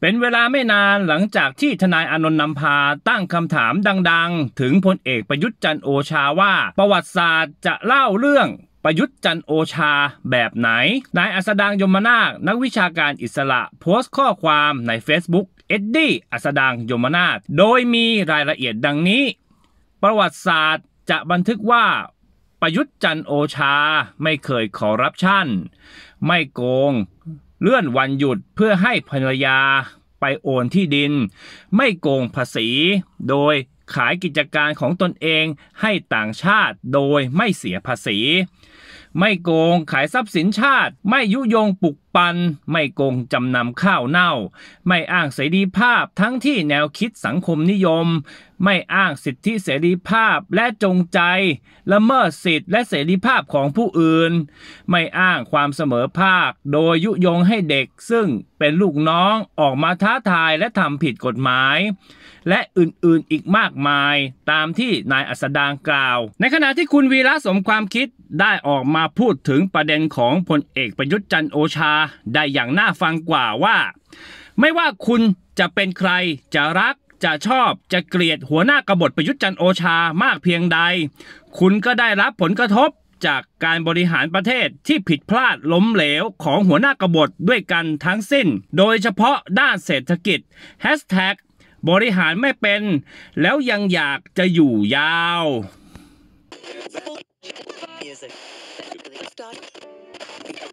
เป็นเวลาไม่นานหลังจากที่ทนายอานนท์นำภาตั้งคำถามดังๆ ถึงพลเอกประยุทธ์จันทร์โอชาว่า ประวัติศาสตร์จะเล่าเรื่องประยุทธ์จันทร์โอชาแบบไหน นายอัษฎางค์ ยมนาค นักวิชาการอิสระโพสต์ข้อความใน Facebook เอ็ดดี้อัษฎางค์ ยมนาค โดยมีรายละเอียดดังนี้ ประวัติศาสตร์จะบันทึกว่า ประยุทธ์จันทร์โอชาไม่เคยคอร์รัปชัน ไม่โกง เลื่อนวันหยุดเพื่อให้ภรรยาไปโอนที่ดิน ไม่โกงภาษี โดยขายกิจการของตนเองให้ต่างชาติโดยไม่เสียภาษี ไม่โกงขายทรัพย์สินชาติ ไม่ยุยงปลุกปัน ไม่โกงจำนำข้าวเน่า ไม่อ้างเสรีภาพทั้งที่แนวคิดสังคมนิยม ไม่อ้างสิทธิเสรีภาพและจงใจละเมิดสิทธิและเสรีภาพของผู้อื่น ไม่อ้างความเสมอภาค โดยยุยงให้เด็กซึ่งเป็นลูกน้องออกมาท้าทายและทำผิดกฎหมาย และอื่นๆอีกมากมายตามที่นายอัสดางกล่าว ในขณะที่คุณวีระสมความคิดได้ออกมาพูดถึงประเด็นของพลเอกประยุทธ์จันโอชาได้อย่างน่าฟังกว่าว่า ไม่ว่าคุณจะเป็นใครจะรัก จะชอบจะเกลียดหัวหน้ากบฏประยุทธ์จันทร์โอชามากเพียงใด คุณก็ได้รับผลกระทบจากการบริหารประเทศที่ผิดพลาดล้มเหลวของหัวหน้ากบฏด้วยกันทั้งสิ้น โดยเฉพาะด้านเศรษฐกิจบริหารไม่เป็น แล้วยังอยากจะอยู่ยาว